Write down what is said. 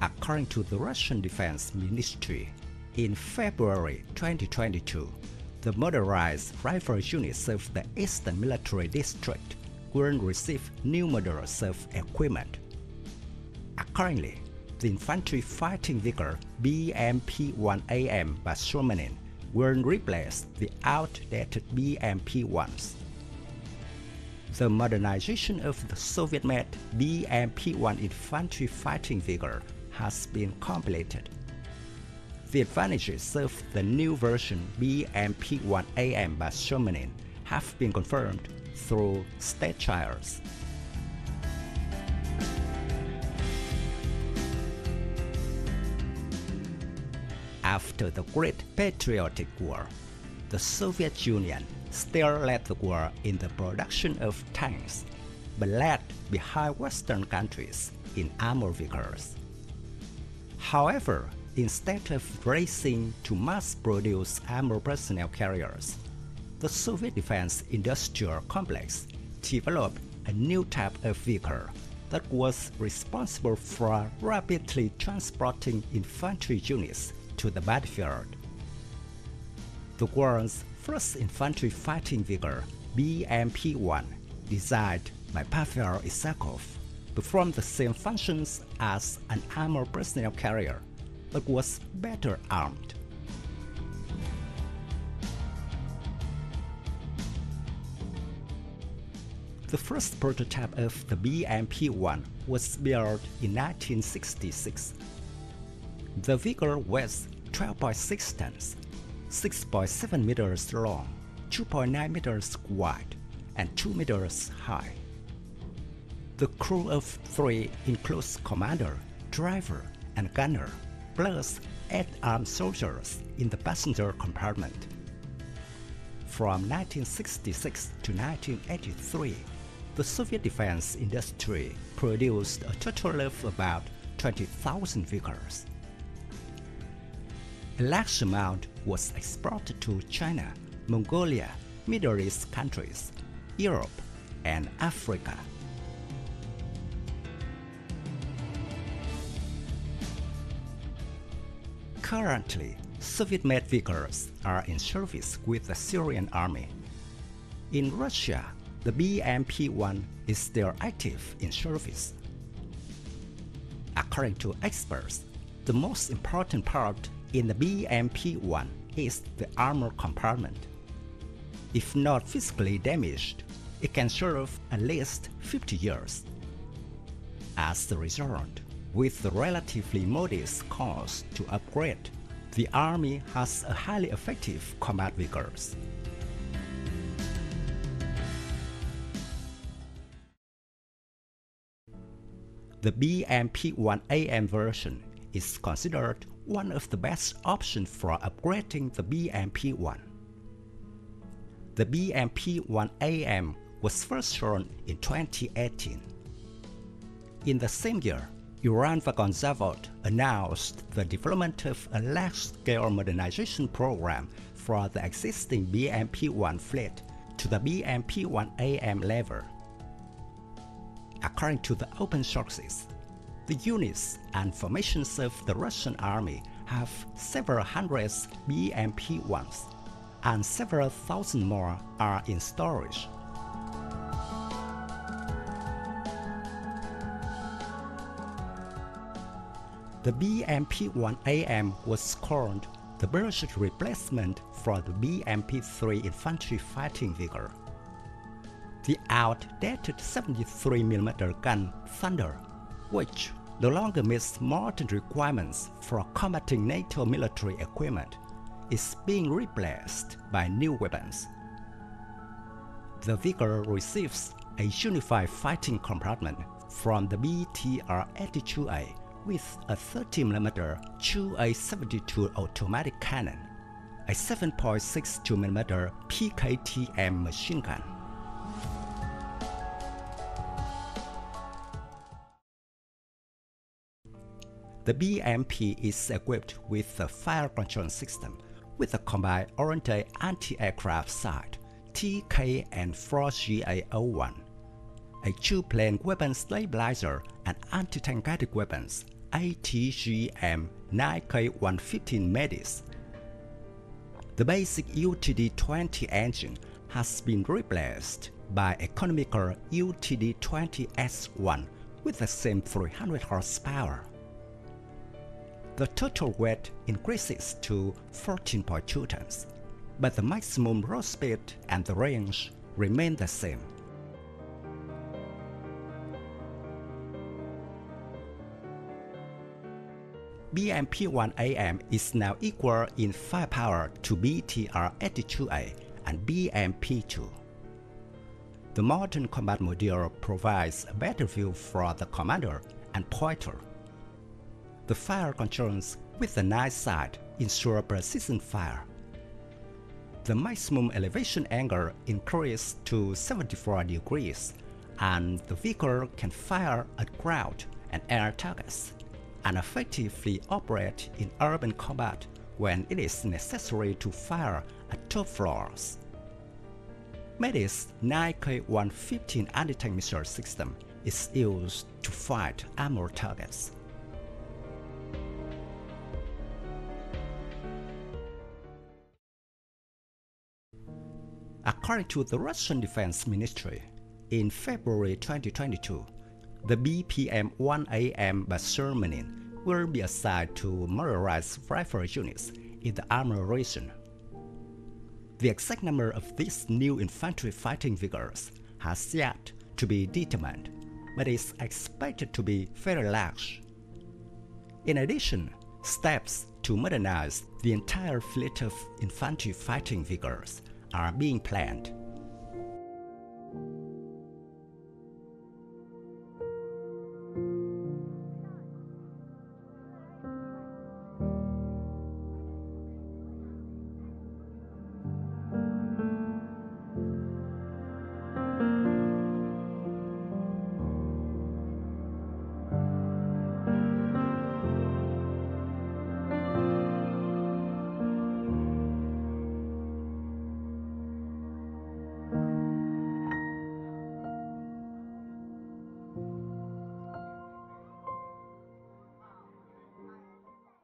according to the Russian Defense Ministry. In February 2022, the motorized rifle units of the Eastern Military District will receive new models of equipment. Accordingly, the infantry fighting vehicle BMP-1AM Basurmanin will replace the outdated BMP-1s. The modernization of the Soviet-made BMP-1 infantry fighting vehicle has been completed. The advantages of the new version BMP-1AM Basurmanin have been confirmed through state trials. After the Great Patriotic War, the Soviet Union still led the war in the production of tanks, but lagged behind Western countries in armored vehicles. However, instead of racing to mass-produce armored personnel carriers, the Soviet defense industrial complex developed a new type of vehicle that was responsible for rapidly transporting infantry units to the battlefield. The world's first infantry fighting vehicle, BMP-1, designed by Pavel Isakov, performed the same functions as an armored personnel carrier, but was better armed. The first prototype of the BMP-1 was built in 1966. The vehicle weighs 12.6 tons, 6.7 meters long, 2.9 meters wide, and 2 meters high. The crew of three includes commander, driver, and gunner, plus eight armed soldiers in the passenger compartment. From 1966 to 1983, the Soviet defense industry produced a total of about 20,000 vehicles. A large amount was exported to China, Mongolia, Middle East countries, Europe, and Africa. Currently, Soviet-made vehicles are in service with the Syrian army. In Russia, the BMP-1 is still active in service. According to experts, the most important part in the BMP-1 is the armor compartment. If not physically damaged, it can serve at least 50 years. As a result, with relatively modest cost to upgrade, the Army has a highly effective combat vehicles. The BMP-1AM version is considered one of the best options for upgrading the BMP-1. The BMP-1AM was first shown in 2018. In the same year, Uralvagonzavod announced the development of a large-scale modernization program for the existing BMP-1 fleet to the BMP-1AM level. According to the open sources, the units and formations of the Russian army have several hundreds BMP-1s, and several thousand more are in storage. The BMP-1AM was called the Berezhik replacement for the BMP-3 infantry fighting vehicle. The outdated 73mm gun Thunder, which no longer meets modern requirements for combating NATO military equipment, is being replaced by new weapons. The vehicle receives a unified fighting compartment from the BTR-82A with a 30mm 2A72 automatic cannon, a 7.62mm PKTM machine gun. The BMP is equipped with a fire control system with a combined oriented anti-aircraft sight TKN-4GA01, a two-plane weapon stabilizer and anti-tank guided weapons ATGM-9K115 Metis. The basic UTD-20 engine has been replaced by economical UTD-20S1 with the same 300 horsepower. The total weight increases to 14.2 tons, but the maximum road speed and the range remain the same. BMP-1AM is now equal in firepower to BTR-82A and BMP-2. The modern combat module provides a better view for the commander and pointer. The fire controls with the night sight ensure precision fire. The maximum elevation angle increased to 74 degrees, and the vehicle can fire at ground and air targets and effectively operate in urban combat when it is necessary to fire at top floors. Metis 9K115 anti-tank missile system is used to fight armored targets. According to the Russian Defense Ministry, in February 2022, the BMP-1AM Basurmanin will be assigned to motorized rifle units in the Amur region. The exact number of these new infantry fighting vehicles has yet to be determined, but is expected to be very large. In addition, steps to modernize the entire fleet of infantry fighting vehicles are being planned.